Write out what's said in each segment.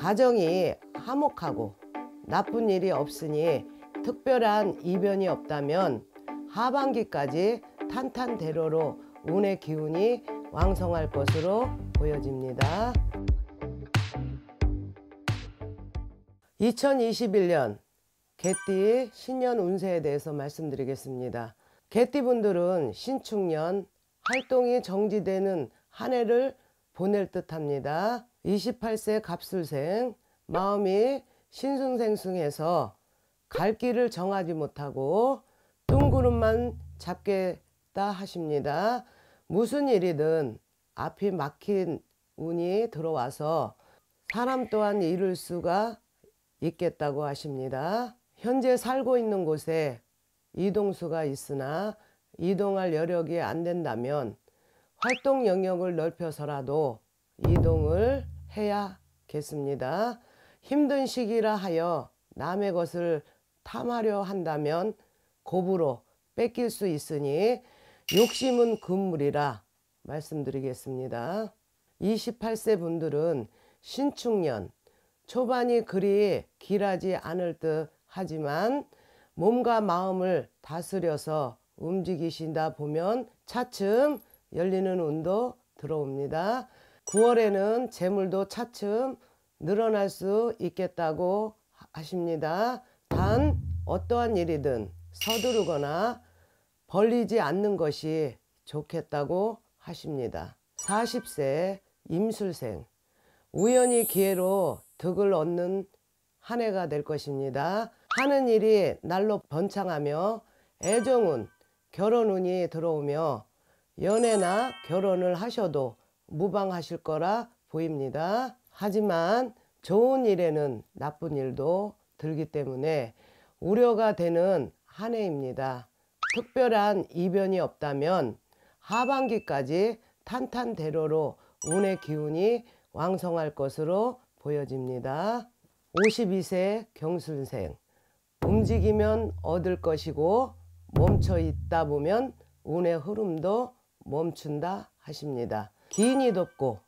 가정이 화목하고 나쁜 일이 없으니 특별한 이변이 없다면 하반기까지 탄탄대로로 운의 기운이 왕성할 것으로 보여집니다. 2021년 개띠 신년 운세에 대해서 말씀드리겠습니다. 개띠 분들은 신축년 활동이 정지되는 한 해를 보낼 듯 합니다. 28세 갑술생 마음이 신승생승해서 갈 길을 정하지 못하고 뚱구름만 잡겠다 하십니다. 무슨 일이든 앞이 막힌 운이 들어와서 사람 또한 이룰 수가 있겠다고 하십니다. 현재 살고 있는 곳에 이동수가 있으나 이동할 여력이 안 된다면 활동 영역을 넓혀서라도 이동을 해야겠습니다. 힘든 시기라 하여 남의 것을 탐하려 한다면 고부로 뺏길 수 있으니 욕심은 금물이라 말씀드리겠습니다. 28세 분들은 신축년 초반이 그리 길하지 않을 듯 하지만 몸과 마음을 다스려서 움직이신다 보면 차츰 열리는 운도 들어옵니다. 9월에는 재물도 차츰 늘어날 수 있겠다고 하십니다. 단 어떠한 일이든 서두르거나 벌리지 않는 것이 좋겠다고 하십니다. 40세 임술생 우연히 기회로 득을 얻는 한 해가 될 것입니다. 하는 일이 날로 번창하며 애정운, 결혼운이 들어오며 연애나 결혼을 하셔도 무방하실 거라 보입니다. 하지만 좋은 일에는 나쁜 일도 들기 때문에 우려가 되는 한 해입니다. 특별한 이변이 없다면 하반기까지 탄탄대로로 운의 기운이 왕성할 것으로 보여집니다. 52세 경순생 움직이면 얻을 것이고 멈춰 있다 보면 운의 흐름도 멈춘다 하십니다. 기인이 덥고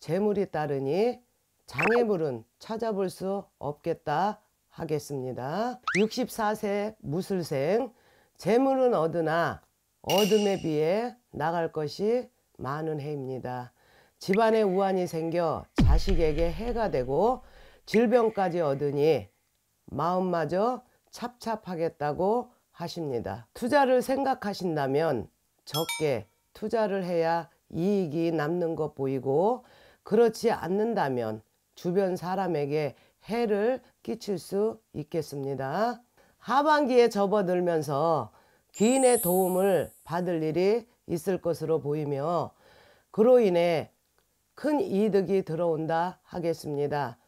재물이 따르니 장애물은 찾아볼 수 없겠다 하겠습니다. 64세 무술생 재물은 얻으나 어둠에 비해 나갈 것이 많은 해입니다. 집안에 우환이 생겨 자식에게 해가 되고 질병까지 얻으니 마음마저 찹찹하겠다고 하십니다. 투자를 생각하신다면 적게 투자를 해야 이익이 남는 것 보이고 그렇지 않는다면 주변 사람에게 해를 끼칠 수 있겠습니다. 하반기에 접어들면서 귀인의 도움을 받을 일이 있을 것으로 보이며 그로 인해 큰 이득이 들어온다 하겠습니다.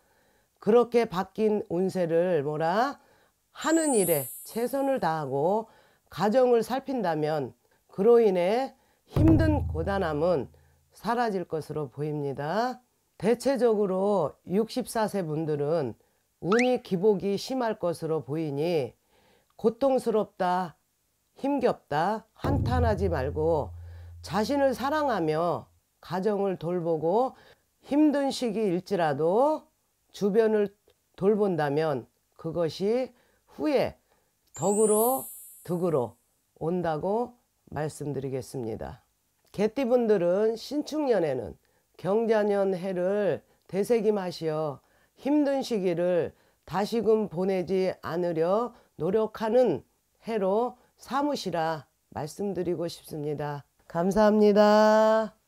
그렇게 바뀐 운세를 뭐라 하는 일에 최선을 다하고 가정을 살핀다면 그로 인해 힘든 고단함은 사라질 것으로 보입니다. 대체적으로 64세 분들은 운이 기복이 심할 것으로 보이니 고통스럽다, 힘겹다, 한탄하지 말고 자신을 사랑하며 가정을 돌보고 힘든 시기일지라도 주변을 돌본다면 그것이 후에 덕으로 득으로 온다고 말씀드리겠습니다. 개띠분들은 신축년에는 경자년 해를 되새김하시어 힘든 시기를 다시금 보내지 않으려 노력하는 해로 삼으시라 말씀드리고 싶습니다. 감사합니다.